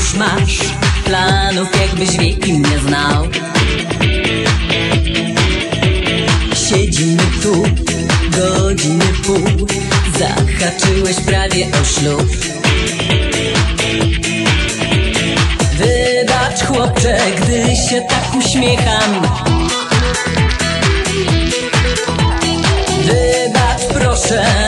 już masz planów, jakbyś wieki mnie znał. Siedzimy tu godziny pół, zahaczyłeś prawie o ślub. Wybacz chłopcze, gdy się tak uśmiecham. Wybacz proszę,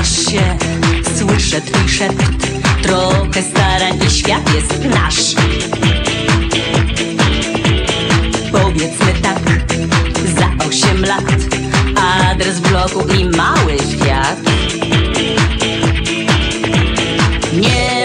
Uśmiechasz się, słyszę twój szept. Trochę starań i świat jest nasz. Powiedzmy tak, za osiem lat. Adres bloku i mały świat. Nie